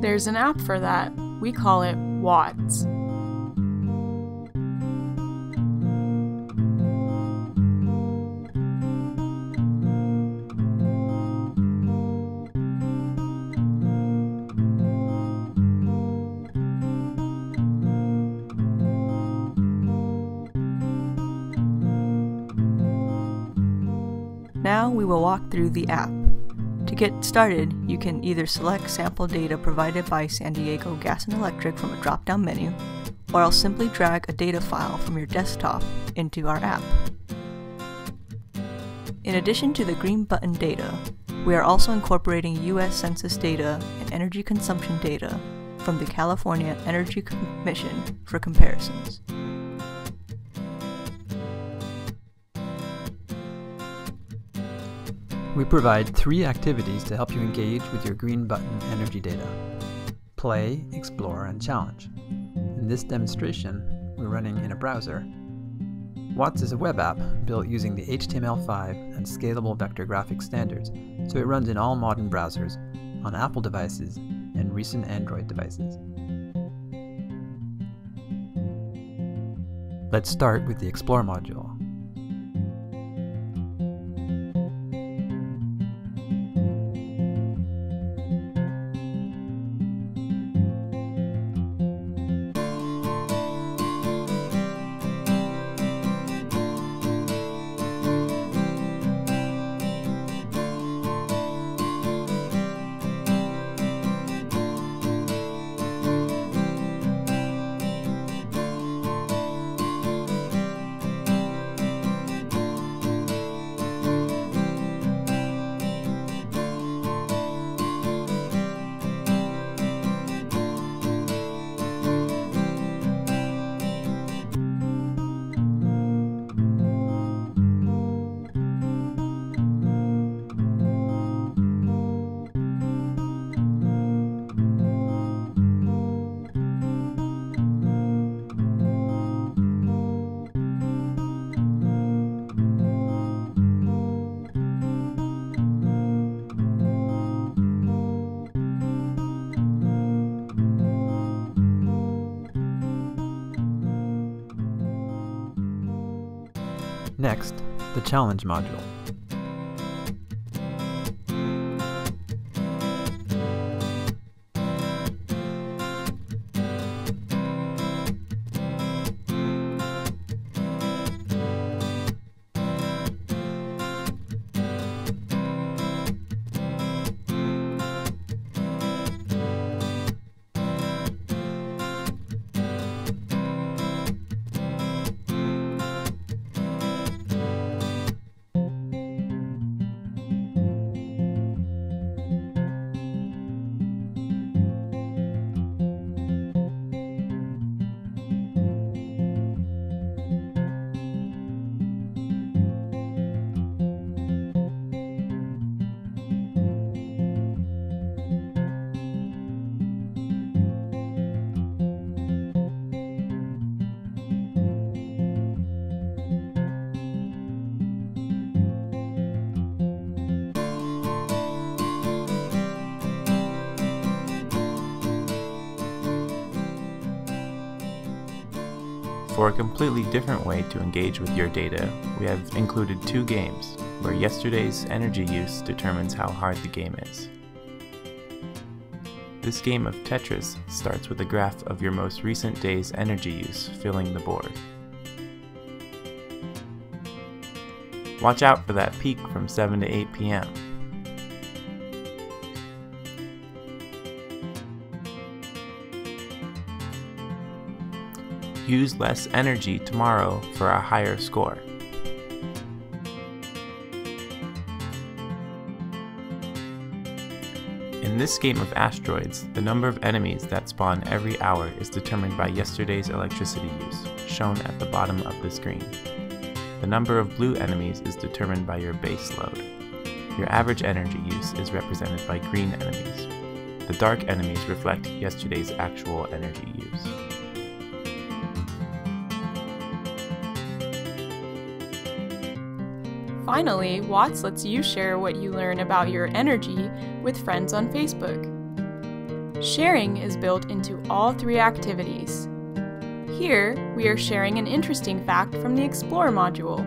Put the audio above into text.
There's an app for that. We call it Wotz. Now we will walk through the app. To get started, you can either select sample data provided by San Diego Gas and Electric from a drop-down menu, or else simply drag a data file from your desktop into our app. In addition to the green button data, we are also incorporating U.S. Census data and energy consumption data from the California Energy Commission for comparisons. We provide three activities to help you engage with your green button energy data. Play, Explore, and Challenge. In this demonstration, we're running in a browser. Wotz is a web app built using the HTML5 and scalable vector graphics standards, so it runs in all modern browsers, on Apple devices, and recent Android devices. Let's start with the Explore module. Next, the Challenge module. For a completely different way to engage with your data, we have included two games, where yesterday's energy use determines how hard the game is. This game of Tetris starts with a graph of your most recent day's energy use filling the board. Watch out for that peak from 7 to 8 p.m. use less energy tomorrow for a higher score. In this game of asteroids, the number of enemies that spawn every hour is determined by yesterday's electricity use, shown at the bottom of the screen. The number of blue enemies is determined by your base load. Your average energy use is represented by green enemies. The dark enemies reflect yesterday's actual energy use. Finally, Wotz lets you share what you learn about your energy with friends on Facebook. Sharing is built into all three activities. Here, we are sharing an interesting fact from the Explore module.